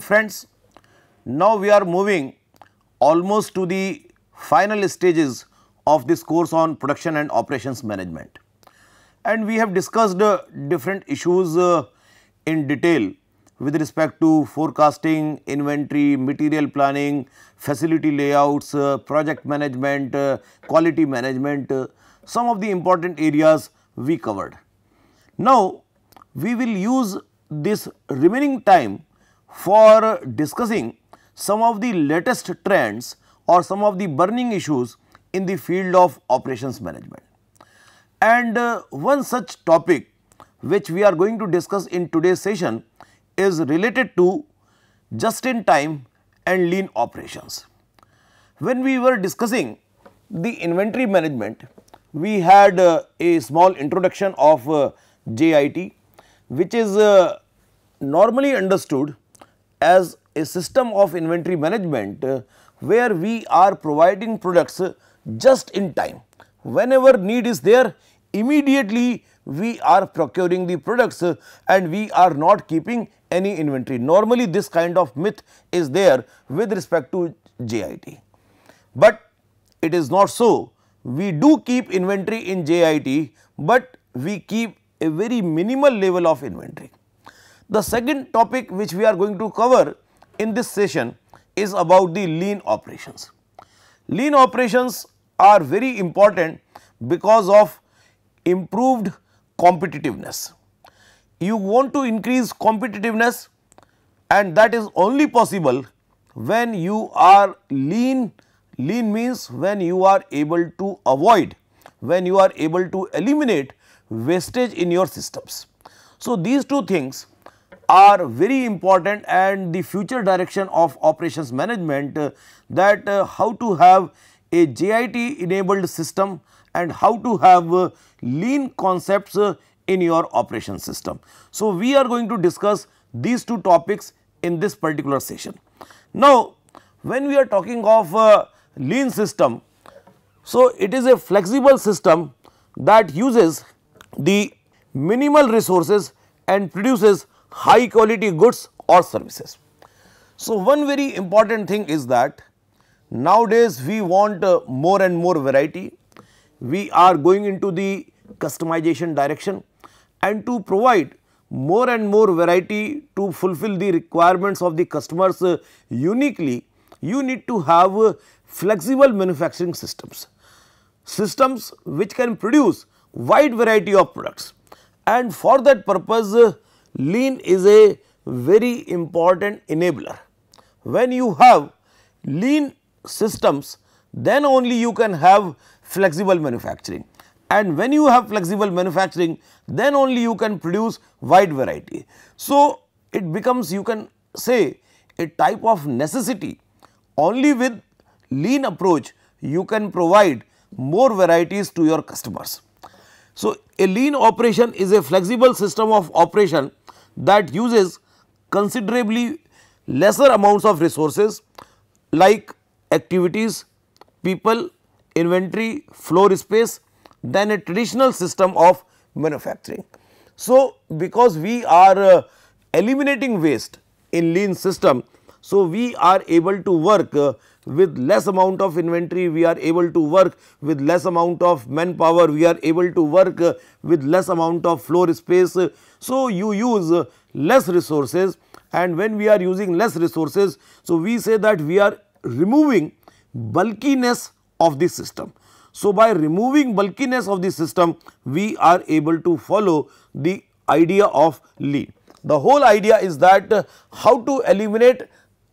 friends, now we are moving almost to the final stages of this course on production and operations management. And we have discussed uh, different issues uh, in detail with respect to forecasting, inventory, material planning, facility layouts, uh, project management, uh, quality management, uh, some of the important areas we covered. Now, we will use this remaining time for discussing some of the latest trends or some of the burning issues in the field of operations management. And uh, one such topic which we are going to discuss in today's session is related to just in time and lean operations. When we were discussing the inventory management, we had uh, a small introduction of uh, JIT which is uh, normally understood as a system of inventory management uh, where we are providing products just in time. Whenever need is there immediately we are procuring the products and we are not keeping any inventory. Normally this kind of myth is there with respect to JIT, but it is not so. We do keep inventory in JIT, but we keep a very minimal level of inventory. The second topic which we are going to cover in this session is about the lean operations. Lean operations are very important because of improved competitiveness you want to increase competitiveness and that is only possible when you are lean, lean means when you are able to avoid, when you are able to eliminate wastage in your systems. So, these two things are very important and the future direction of operations management uh, that uh, how to have a JIT enabled system and how to have uh, lean concepts uh, in your operation system. So, we are going to discuss these two topics in this particular session. Now, when we are talking of a lean system, so it is a flexible system that uses the minimal resources and produces high quality goods or services. So, one very important thing is that nowadays we want uh, more and more variety, we are going into the customization direction and to provide more and more variety to fulfill the requirements of the customers uh, uniquely, you need to have uh, flexible manufacturing systems, systems which can produce wide variety of products. And for that purpose uh, lean is a very important enabler. When you have lean systems then only you can have flexible manufacturing and when you have flexible manufacturing then only you can produce wide variety. So, it becomes you can say a type of necessity only with lean approach you can provide more varieties to your customers. So, a lean operation is a flexible system of operation that uses considerably lesser amounts of resources like activities, people, inventory, floor space than a traditional system of manufacturing. So, because we are uh, eliminating waste in lean system, so we are able to work uh, with less amount of inventory, we are able to work with less amount of manpower, we are able to work with less amount of floor space. So, you use less resources and when we are using less resources, so we say that we are removing bulkiness of the system. So, by removing bulkiness of the system we are able to follow the idea of lean. The whole idea is that how to eliminate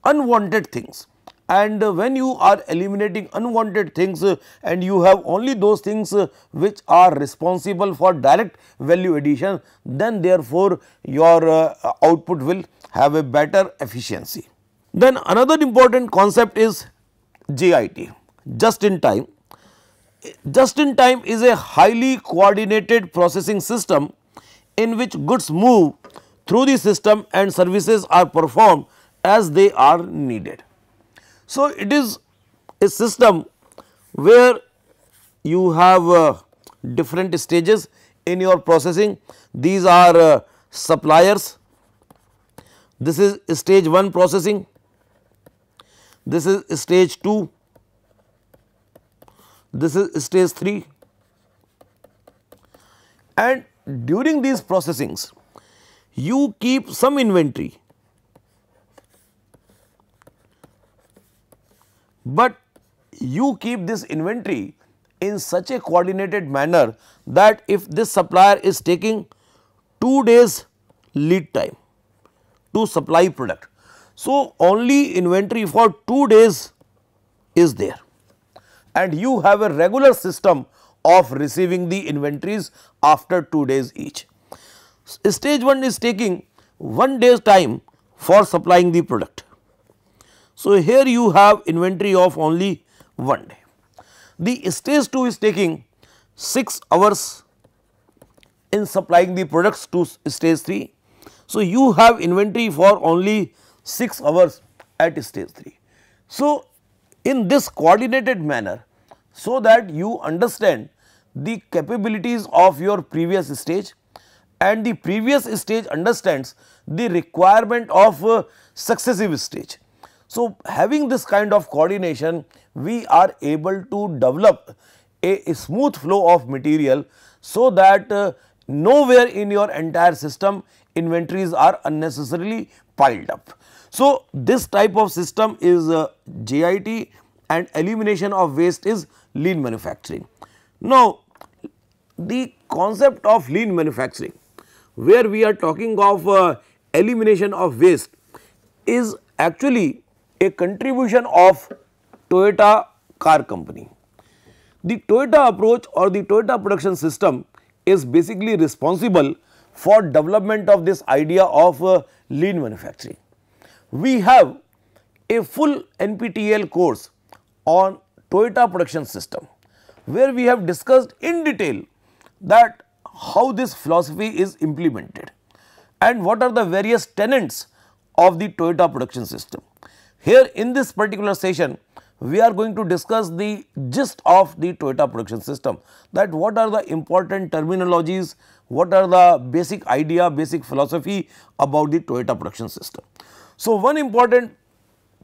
unwanted things and when you are eliminating unwanted things uh, and you have only those things uh, which are responsible for direct value addition then therefore your uh, output will have a better efficiency. Then another important concept is JIT just in time just in time is a highly coordinated processing system in which goods move through the system and services are performed as they are needed. So, it is a system where you have uh, different stages in your processing. These are uh, suppliers, this is stage 1 processing, this is stage 2, this is stage 3 and during these processings you keep some inventory, but you keep this inventory in such a coordinated manner that if this supplier is taking 2 days lead time to supply product. So, only inventory for 2 days is there and you have a regular system of receiving the inventories after 2 days each. Stage 1 is taking 1 day's time for supplying the product. So, here you have inventory of only 1 day. The stage 2 is taking 6 hours in supplying the products to stage 3. So, you have inventory for only 6 hours at stage 3. So, in this coordinated manner so that you understand the capabilities of your previous stage and the previous stage understands the requirement of uh, successive stage. So, having this kind of coordination we are able to develop a, a smooth flow of material so that uh, nowhere in your entire system inventories are unnecessarily piled up. So, this type of system is uh, JIT and elimination of waste is lean manufacturing. Now, the concept of lean manufacturing where we are talking of uh, elimination of waste is actually a contribution of Toyota car company. The Toyota approach or the Toyota production system is basically responsible for development of this idea of uh, lean manufacturing. We have a full NPTEL course on Toyota production system where we have discussed in detail that how this philosophy is implemented and what are the various tenets of the Toyota production system. Here in this particular session, we are going to discuss the gist of the Toyota production system that what are the important terminologies, what are the basic idea, basic philosophy about the Toyota production system. So, one important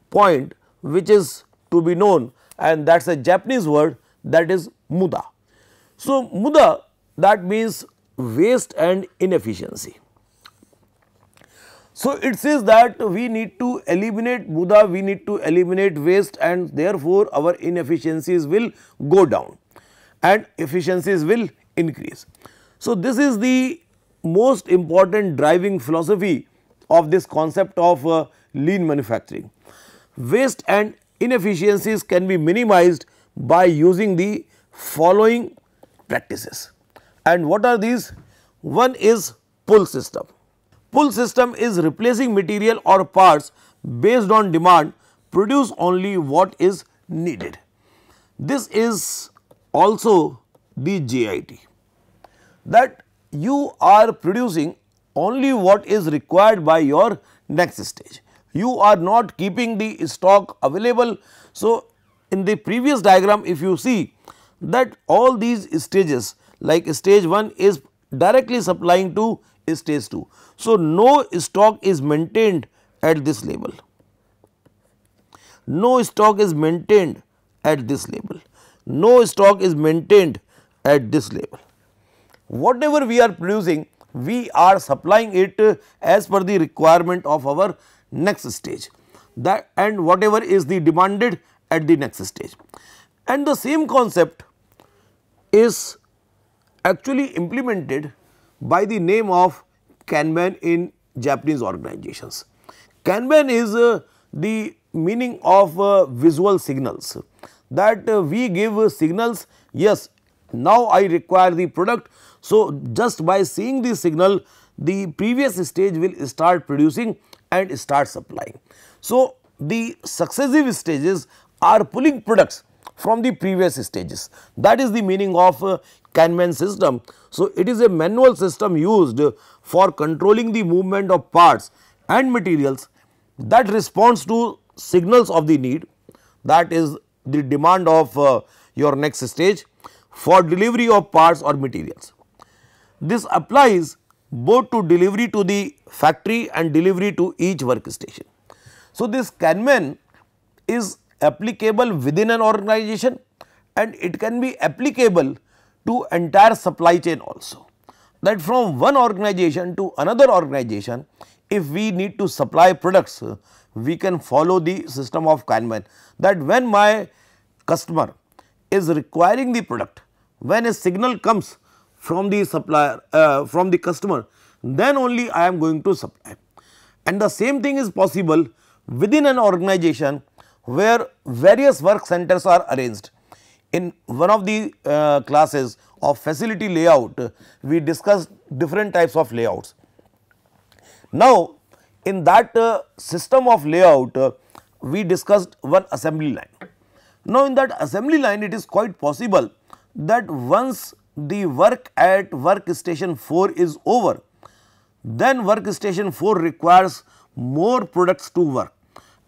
point which is to be known and that is a Japanese word that is muda. So, muda that means waste and inefficiency. So, it says that we need to eliminate muda, we need to eliminate waste and therefore, our inefficiencies will go down and efficiencies will increase. So, this is the most important driving philosophy of this concept of uh, lean manufacturing. Waste and inefficiencies can be minimized by using the following practices. And what are these? One is pull system. Pull system is replacing material or parts based on demand produce only what is needed. This is also the JIT that you are producing only what is required by your next stage. You are not keeping the stock available. So, in the previous diagram if you see that all these stages like stage 1 is directly supplying to stage 2. So, no stock is maintained at this level, no stock is maintained at this level, no stock is maintained at this level. Whatever we are producing, we are supplying it as per the requirement of our next stage that and whatever is the demanded at the next stage. And the same concept is actually implemented by the name of Kanban in Japanese organizations. Kanban is uh, the meaning of uh, visual signals that uh, we give signals yes now I require the product. So, just by seeing the signal the previous stage will start producing and start supplying. So, the successive stages are pulling products from the previous stages that is the meaning of uh, Kanban system. So, it is a manual system used for controlling the movement of parts and materials that responds to signals of the need that is the demand of uh, your next stage for delivery of parts or materials. This applies both to delivery to the factory and delivery to each workstation. So, this Kanban is applicable within an organization and it can be applicable to entire supply chain also. That from one organization to another organization, if we need to supply products, we can follow the system of Kanban that when my customer is requiring the product, when a signal comes from the supplier uh, from the customer, then only I am going to supply. And the same thing is possible within an organization where various work centers are arranged. In one of the uh, classes of facility layout, we discussed different types of layouts. Now, in that uh, system of layout, uh, we discussed one assembly line. Now, in that assembly line, it is quite possible that once the work at workstation 4 is over, then workstation 4 requires more products to work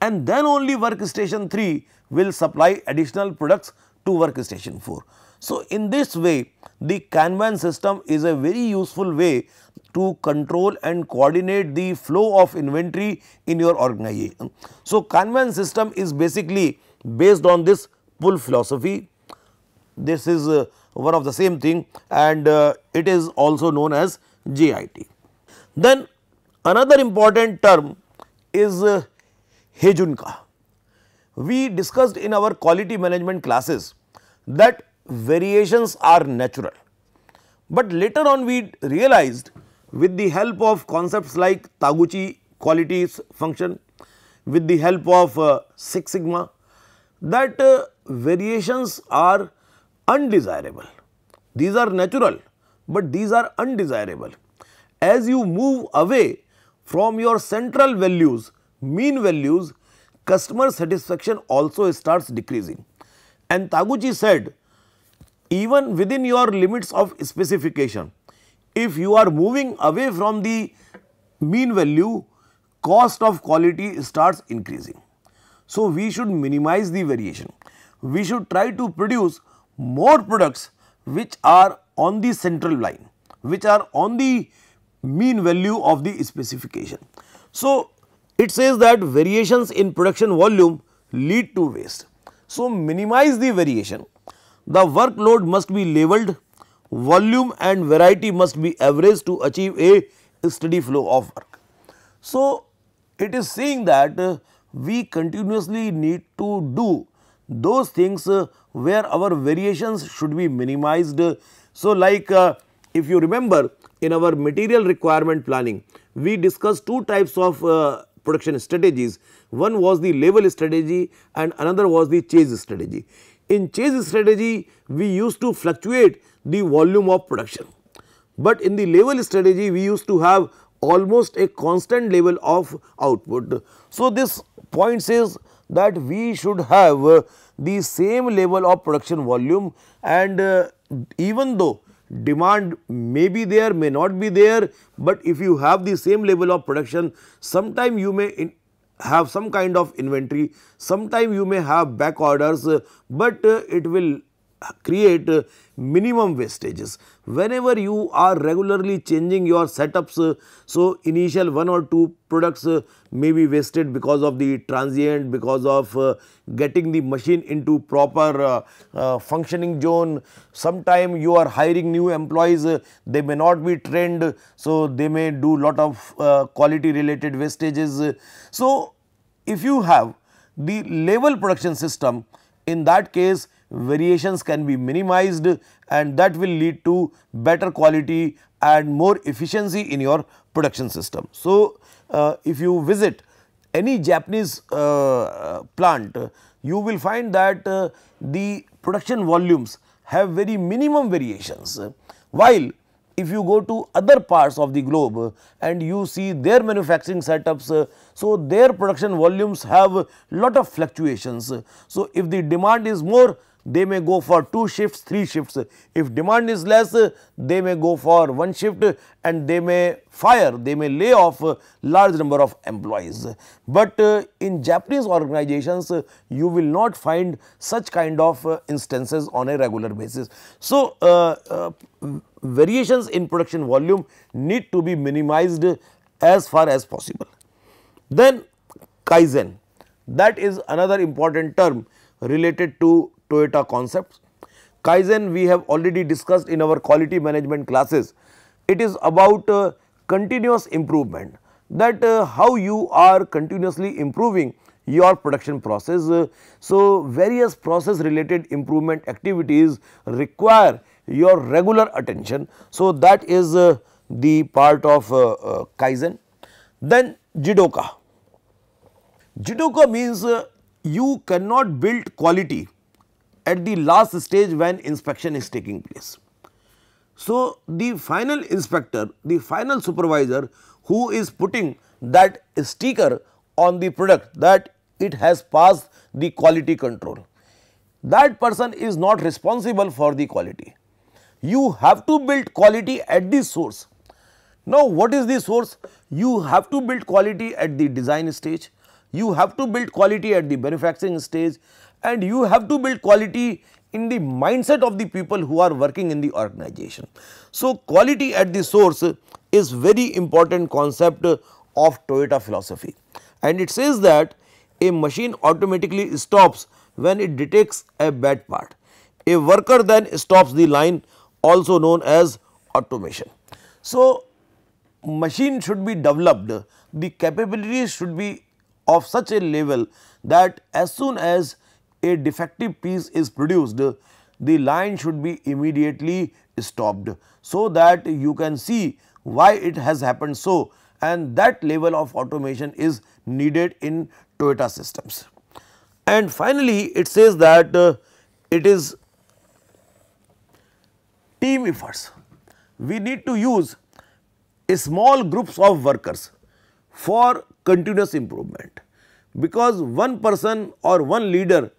and then only workstation 3 will supply additional products to workstation 4. So, in this way the Kanban system is a very useful way to control and coordinate the flow of inventory in your organization. So, Kanban system is basically based on this pull philosophy. This is uh, one of the same thing and uh, it is also known as JIT. Then another important term is uh, Heijunka. We discussed in our quality management classes that variations are natural, but later on we realized with the help of concepts like Taguchi qualities function, with the help of uh, Six Sigma that uh, variations are undesirable. These are natural, but these are undesirable. As you move away from your central values, mean values, customer satisfaction also starts decreasing. And Taguchi said, even within your limits of specification, if you are moving away from the mean value, cost of quality starts increasing. So, we should minimize the variation. We should try to produce more products which are on the central line, which are on the mean value of the specification. So, it says that variations in production volume lead to waste. So, minimize the variation. The workload must be leveled, volume and variety must be averaged to achieve a steady flow of work. So, it is saying that uh, we continuously need to do those things uh, where our variations should be minimized. So, like uh, if you remember in our material requirement planning, we discussed two types of production strategies. One was the level strategy and another was the chase strategy. In chase strategy, we used to fluctuate the volume of production, but in the level strategy, we used to have almost a constant level of output. So, this point says that we should have the same level of production volume and uh, even though demand may be there may not be there, but if you have the same level of production sometime you may have some kind of inventory, sometime you may have back orders, but uh, it will create minimum wastages. Whenever you are regularly changing your setups, so initial one or two products may be wasted because of the transient, because of uh, getting the machine into proper uh, uh, functioning zone. Sometime you are hiring new employees, they may not be trained, so they may do lot of quality related wastages. So, if you have the level production system, in that case variations can be minimized and that will lead to better quality and more efficiency in your production system. So, uh, if you visit any Japanese uh, plant, you will find that uh, the production volumes have very minimum variations, while if you go to other parts of the globe and you see their manufacturing setups, so their production volumes have lot of fluctuations. So, if the demand is more they may go for 2 shifts, 3 shifts. If demand is less, they may go for 1 shift and they may fire, they may lay off large number of employees. But uh, in Japanese organizations, you will not find such kind of uh, instances on a regular basis. So, uh, variations in production volume need to be minimized as far as possible. Then Kaizen that is another important term related to Toyota concepts. Kaizen we have already discussed in our quality management classes. It is about uh, continuous improvement that uh, how you are continuously improving your production process. Uh, so, various process related improvement activities require your regular attention. So, that is uh, the part of uh, uh, Kaizen. Then Jidoka. Jidoka means you cannot build quality at the last stage when inspection is taking place. So, the final inspector, the final supervisor who is putting that sticker on the product that it has passed the quality control, that person is not responsible for the quality. You have to build quality at the source. Now, what is the source? You have to build quality at the design stage, you have to build quality at the manufacturing stage and you have to build quality in the mindset of the people who are working in the organization. So, quality at the source is very important concept of Toyota philosophy and it says that a machine automatically stops when it detects a bad part. A worker then stops the line also known as automation. So, machine should be developed, the capabilities should be of such a level that as soon as a defective piece is produced, the line should be immediately stopped. So, that you can see why it has happened so and that level of automation is needed in Toyota systems. And finally, it says that uh, it is team efforts. We need to use small groups of workers for continuous improvement because one person or one leader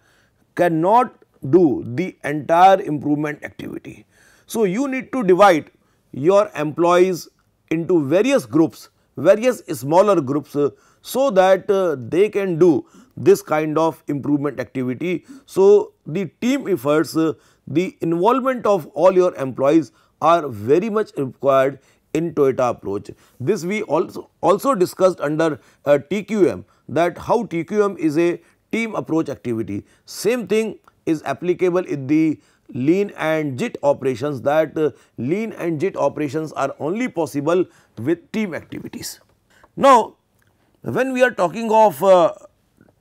cannot do the entire improvement activity. So, you need to divide your employees into various groups, various smaller groups so that uh, they can do this kind of improvement activity. So, the team efforts, uh, the involvement of all your employees are very much required in Toyota approach. This we also also discussed under uh, TQM that how TQM is a team approach activity. Same thing is applicable in the lean and JIT operations that uh, lean and JIT operations are only possible with team activities. Now, when we are talking of uh,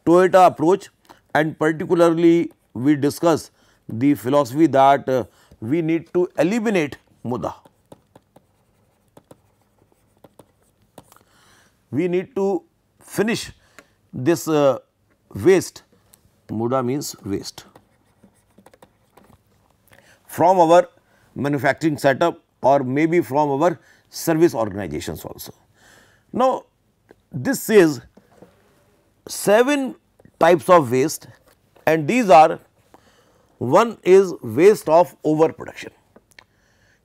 Toyota approach and particularly we discuss the philosophy that uh, we need to eliminate muda. we need to finish this uh, waste, muda means waste from our manufacturing setup or maybe from our service organizations also. Now, this says 7 types of waste and these are one is waste of overproduction.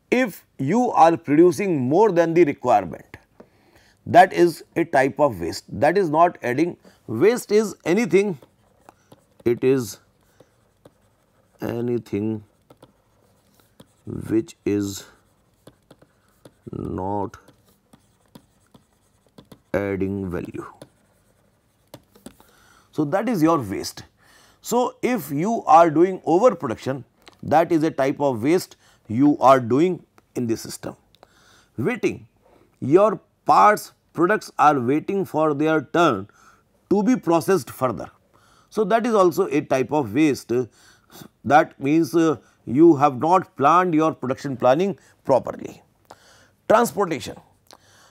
If you are producing more than the requirement, that is a type of waste that is not adding waste is anything it is anything which is not adding value. So, that is your waste. So, if you are doing overproduction that is a type of waste you are doing in the system. Waiting your parts products are waiting for their turn to be processed further. So, that is also a type of waste that means uh, you have not planned your production planning properly. Transportation.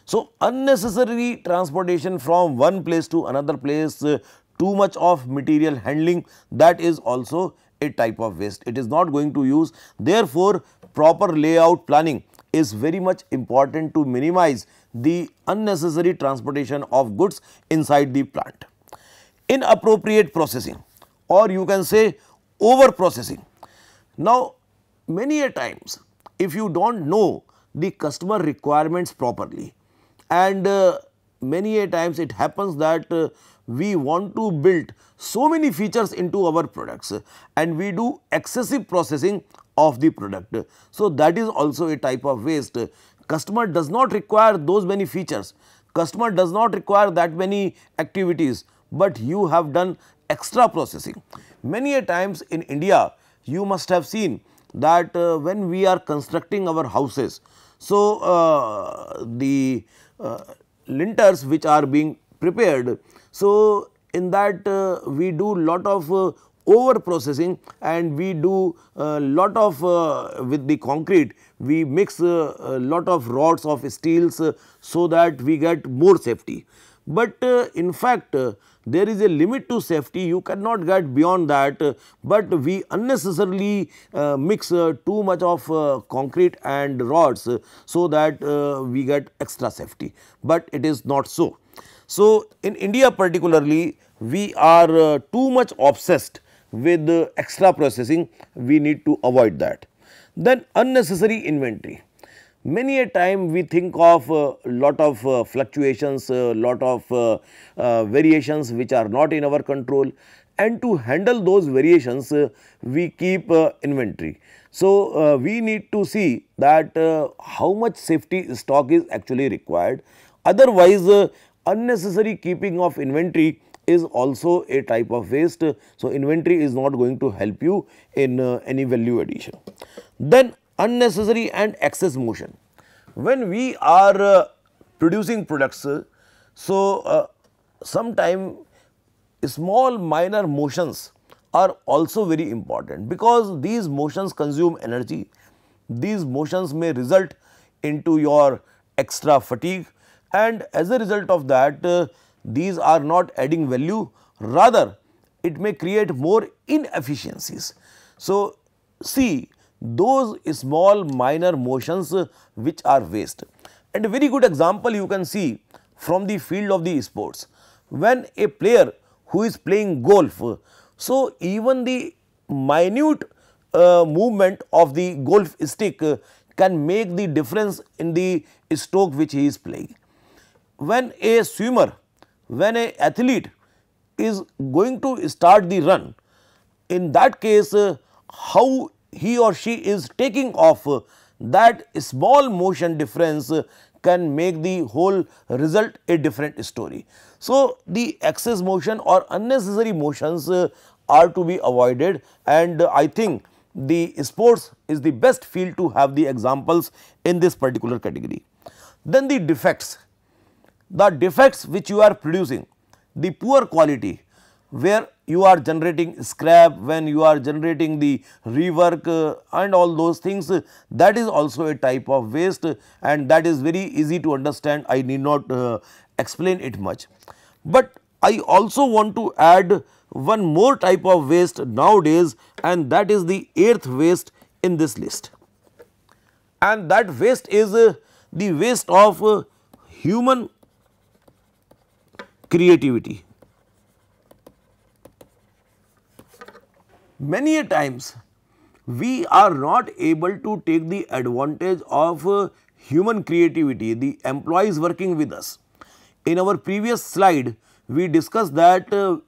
So, unnecessary transportation from one place to another place, uh, too much of material handling that is also a type of waste. It is not going to use therefore, proper layout planning is very much important to minimize the unnecessary transportation of goods inside the plant. Inappropriate processing or you can say over processing Now, many a times if you do not know the customer requirements properly and uh, many a times it happens that uh, we want to build so many features into our products and we do excessive processing of the product. So, that is also a type of waste. Customer does not require those many features, customer does not require that many activities, but you have done extra processing. Many a times in India you must have seen that uh, when we are constructing our houses. So, uh, the uh, lintels which are being prepared. So, in that uh, we do lot of uh, over processing and we do a lot of uh, with the concrete we mix uh, a lot of rods of steels uh, so that we get more safety. But uh, in fact there is a limit to safety you cannot get beyond that, but we unnecessarily uh, mix uh, too much of uh, concrete and rods so that we get extra safety, but it is not so. So, in India particularly we are too much obsessed with extra processing we need to avoid that. Then unnecessary inventory many a time we think of a lot of uh, fluctuations, a lot of uh, uh, variations which are not in our control and to handle those variations uh, we keep uh, inventory. So, uh, we need to see that how much safety stock is actually required otherwise unnecessary keeping of inventory is also a type of waste. So, inventory is not going to help you in any value addition. Then unnecessary and excess motion. When we are uh, producing products, uh, so uh, sometime small minor motions are also very important because these motions consume energy. These motions may result into your extra fatigue and as a result of that uh, these are not adding value rather it may create more inefficiencies. So, see those small minor motions which are waste. And a very good example you can see from the field of the sports. When a player who is playing golf, so even the minute uh, movement of the golf stick uh, can make the difference in the stroke which he is playing. When a swimmer, when a athlete is going to start the run, in that case uh, how he or she is taking off uh, that small motion difference uh, can make the whole result a different story. So, the excess motion or unnecessary motions uh, are to be avoided and I think the sports is the best field to have the examples in this particular category. Then the defects, the defects which you are producing, the poor quality where you are generating scrap, when you are generating the rework uh, and all those things uh, that is also a type of waste and that is very easy to understand I need not uh, explain it much. But I also want to add one more type of waste nowadays and that is the eighth waste in this list and that waste is uh, the waste of uh, human creativity. many a times we are not able to take the advantage of uh, human creativity, the employees working with us. In our previous slide, we discussed that uh,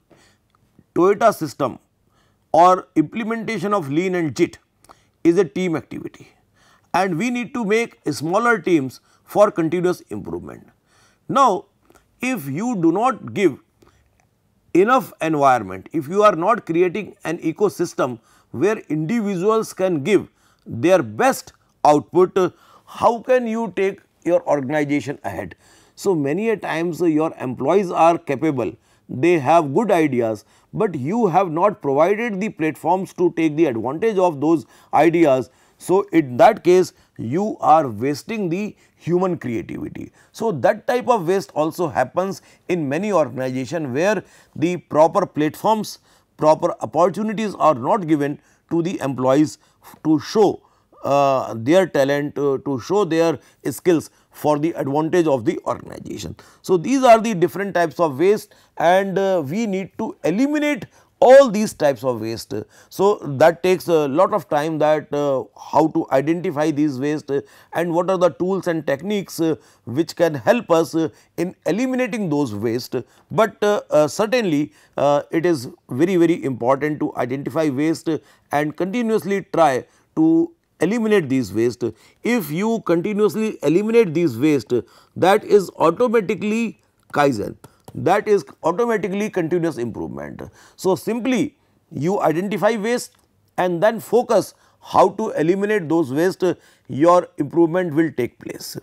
Toyota system or implementation of lean and JIT is a team activity and we need to make smaller teams for continuous improvement. Now, if you do not give enough environment, if you are not creating an ecosystem where individuals can give their best output, how can you take your organization ahead? So, many a times your employees are capable, they have good ideas, but you have not provided the platforms to take the advantage of those ideas. So, in that case you are wasting the human creativity. So, that type of waste also happens in many organization where the proper platforms, proper opportunities are not given to the employees to show uh, their talent, uh, to show their skills for the advantage of the organization. So, these are the different types of waste and uh, we need to eliminate all these types of waste. So, that takes a lot of time that uh, how to identify these waste and what are the tools and techniques uh, which can help us uh, in eliminating those waste. But uh, certainly it is very very important to identify waste and continuously try to eliminate these waste. If you continuously eliminate these waste that is automatically Kaizen that is automatically continuous improvement. So, simply you identify waste and then focus how to eliminate those waste your improvement will take place.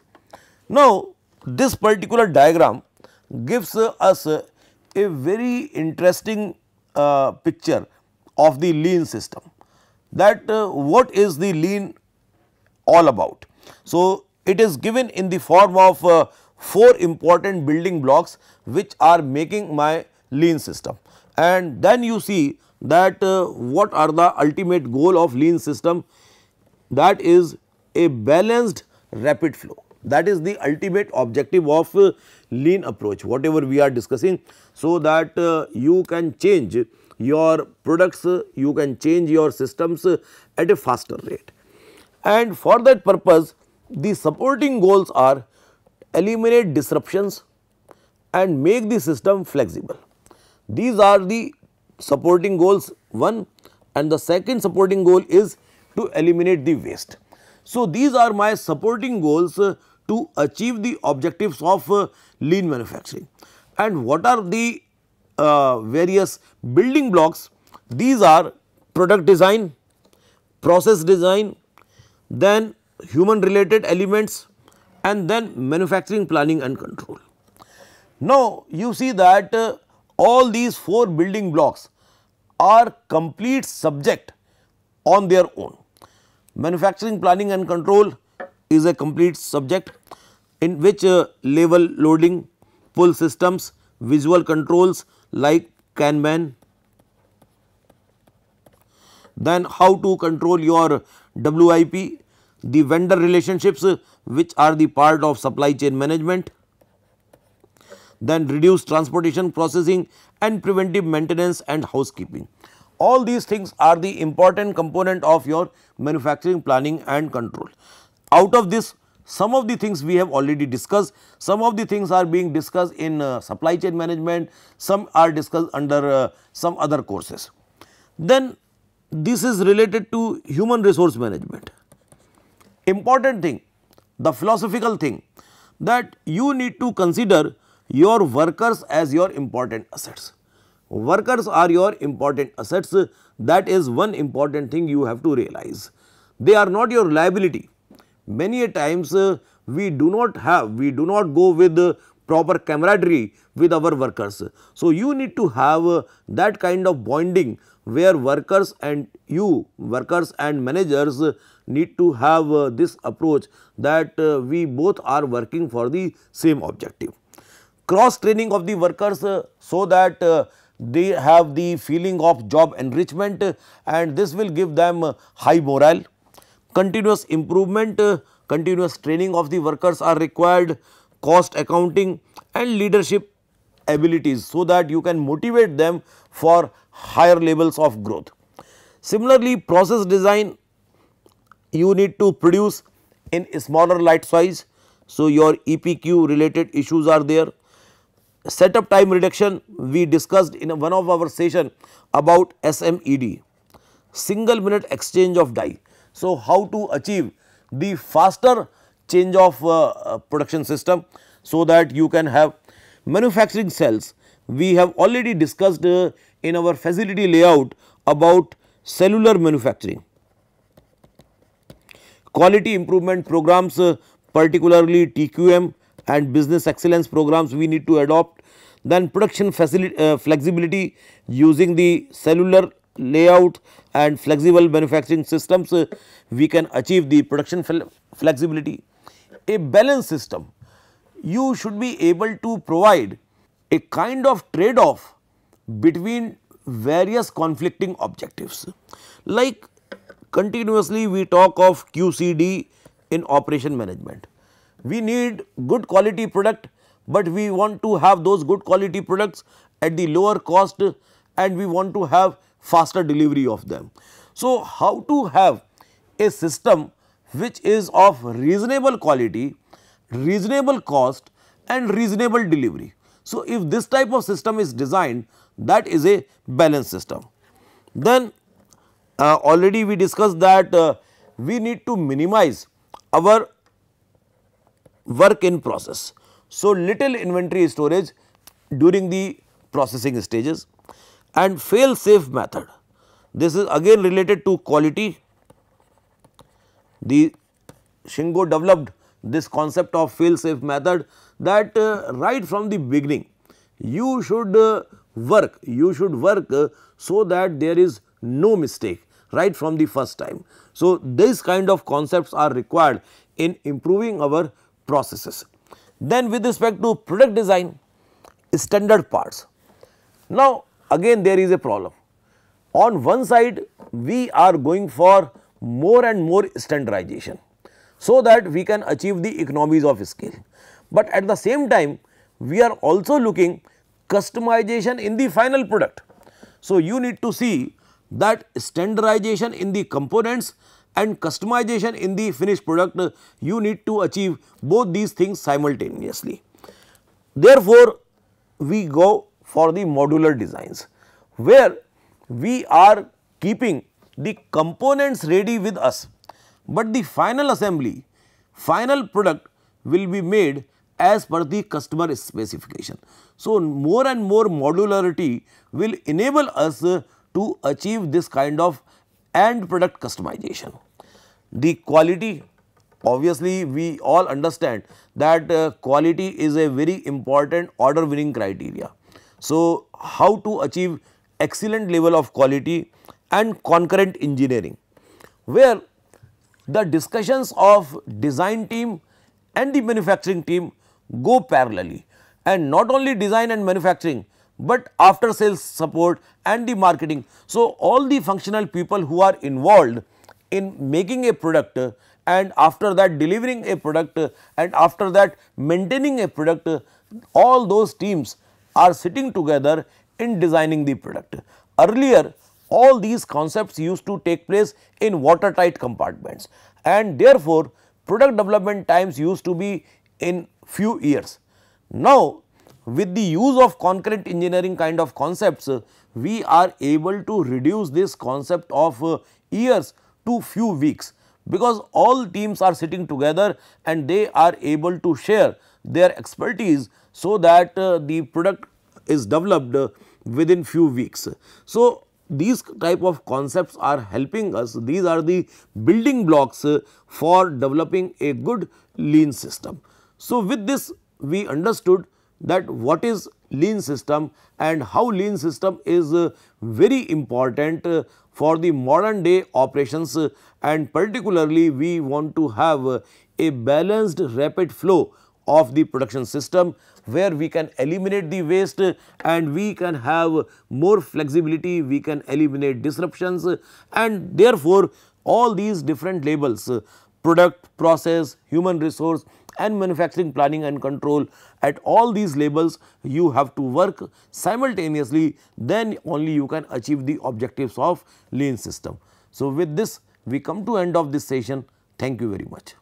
Now, this particular diagram gives us a very interesting uh, picture of the lean system that uh, what is the lean all about. So, it is given in the form of uh, 4 important building blocks which are making my lean system. And then you see that uh, what are the ultimate goal of lean system? That is a balanced rapid flow. That is the ultimate objective of uh, lean approach whatever we are discussing so that uh, you can change your products you can change your systems at a faster rate. And for that purpose the supporting goals are eliminate disruptions and make the system flexible. These are the supporting goals one and the second supporting goal is to eliminate the waste. So, these are my supporting goals uh, to achieve the objectives of uh, lean manufacturing. And what are the uh, various building blocks? These are product design, process design, then human related elements, and then manufacturing planning and control. Now, you see that uh, all these 4 building blocks are complete subject on their own. Manufacturing planning and control is a complete subject in which uh, level loading, pull systems, visual controls like Kanban, then how to control your WIP, the vendor relationships which are the part of supply chain management, then reduce transportation processing and preventive maintenance and housekeeping. All these things are the important component of your manufacturing planning and control. Out of this some of the things we have already discussed, some of the things are being discussed in uh, supply chain management, some are discussed under uh, some other courses. Then this is related to human resource management. Important thing the philosophical thing that you need to consider your workers as your important assets. Workers are your important assets that is one important thing you have to realize. They are not your liability. Many a times uh, we do not have, we do not go with uh, proper camaraderie with our workers. So, you need to have uh, that kind of bonding where workers and you, workers and managers need to have uh, this approach that uh, we both are working for the same objective. Cross training of the workers uh, so that uh, they have the feeling of job enrichment uh, and this will give them uh, high morale. Continuous improvement, continuous training of the workers are required, cost accounting and leadership abilities so that you can motivate them for higher levels of growth. Similarly, process design you need to produce in smaller light size. So, your EPQ related issues are there. Setup time reduction we discussed in one of our session about SMED single minute exchange of die. So, how to achieve the faster change of uh, uh, production system so that you can have manufacturing cells. We have already discussed uh, in our facility layout about cellular manufacturing quality improvement programs uh, particularly TQM and business excellence programs we need to adopt. Then production facility, uh, flexibility using the cellular layout and flexible manufacturing systems uh, we can achieve the production flexibility. A balanced system you should be able to provide a kind of trade off between various conflicting objectives like continuously we talk of QCD in operation management. We need good quality product, but we want to have those good quality products at the lower cost and we want to have faster delivery of them. So, how to have a system which is of reasonable quality, reasonable cost and reasonable delivery. So, if this type of system is designed that is a balanced system. Then uh, already we discussed that uh, we need to minimize our work in process. So, little inventory storage during the processing stages and fail safe method. This is again related to quality. The Shingo developed this concept of fail safe method that uh, right from the beginning you should uh, work, you should work uh, so that there is no mistake right from the first time. So, this kind of concepts are required in improving our processes. Then with respect to product design, standard parts. Now, again there is a problem. On one side we are going for more and more standardization so that we can achieve the economies of scale. But at the same time we are also looking customization in the final product. So, you need to see that standardization in the components and customization in the finished product you need to achieve both these things simultaneously. Therefore, we go for the modular designs where we are keeping the components ready with us, but the final assembly, final product will be made as per the customer specification. So, more and more modularity will enable us to achieve this kind of end product customization. The quality obviously we all understand that uh, quality is a very important order winning criteria. So, how to achieve excellent level of quality and concurrent engineering where the discussions of design team and the manufacturing team go parallelly and not only design and manufacturing but after sales support and the marketing. So, all the functional people who are involved in making a product and after that delivering a product and after that maintaining a product all those teams are sitting together in designing the product. Earlier all these concepts used to take place in watertight compartments and therefore, product development times used to be in few years. Now, with the use of concurrent engineering kind of concepts, we are able to reduce this concept of uh, years to few weeks because all teams are sitting together and they are able to share their expertise so that uh, the product is developed uh, within few weeks. So, these type of concepts are helping us these are the building blocks uh, for developing a good lean system. So, with this we understood that what is lean system and how lean system is uh, very important uh, for the modern day operations uh, and particularly we want to have a balanced rapid flow of the production system where we can eliminate the waste and we can have more flexibility, we can eliminate disruptions and therefore, all these different labels product, process, human resource and manufacturing planning and control at all these labels you have to work simultaneously then only you can achieve the objectives of lean system. So, with this we come to end of this session thank you very much.